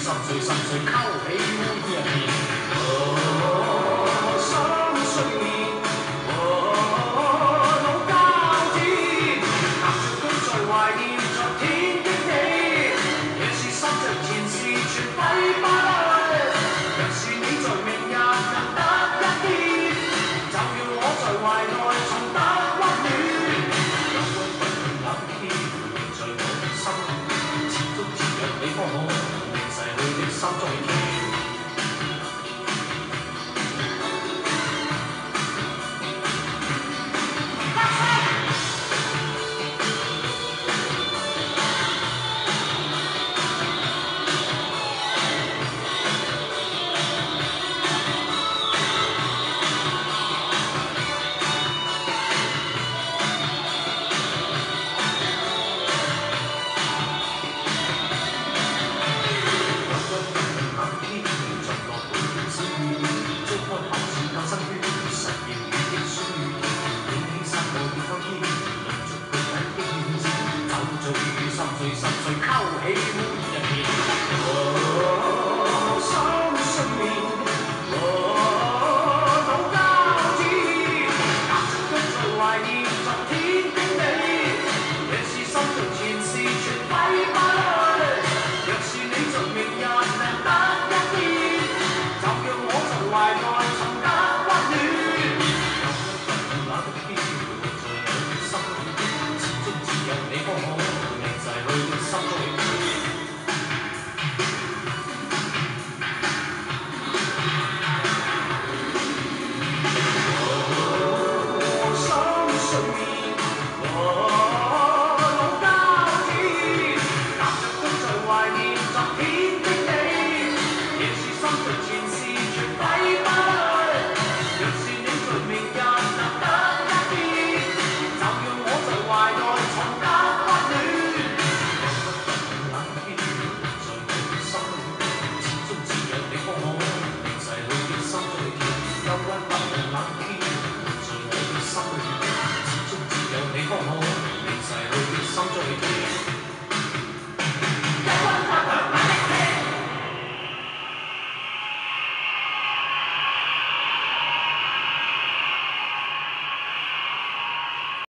心碎，心碎，扣起。 아. 心碎，心碎，勾起。